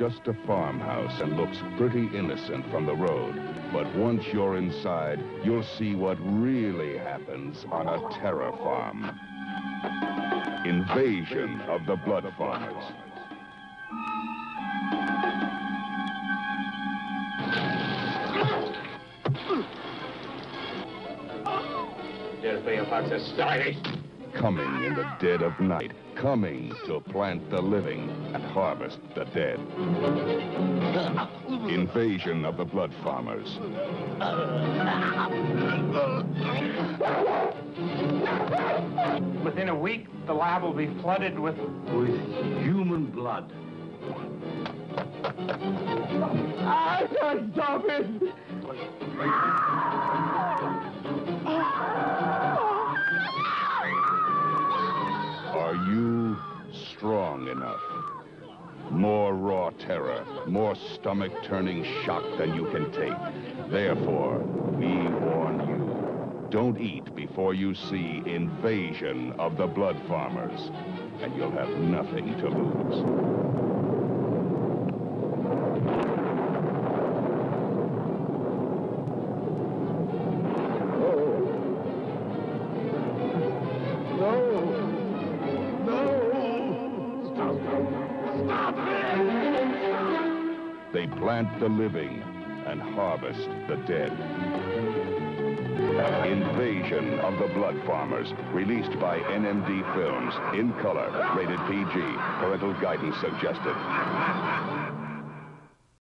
just a farmhouse and looks pretty innocent from the road. But once you're inside, you'll see what really happens on a terror farm. Invasion of the Blood Farmers. Coming in the dead of night. Coming to plant the living and harvest the dead. Invasion of the Blood Farmers. Within a week, the lab will be flooded with... With human blood. I can't stop it! Strong enough? More raw terror, more stomach-turning shock than you can take. Therefore, we warn you, don't eat before you see Invasion of the Blood Farmers, and you'll have nothing to lose. They plant the living and harvest the dead. Invasion of the Blood Farmers, released by NMD Films, in color, rated PG, parental guidance suggested.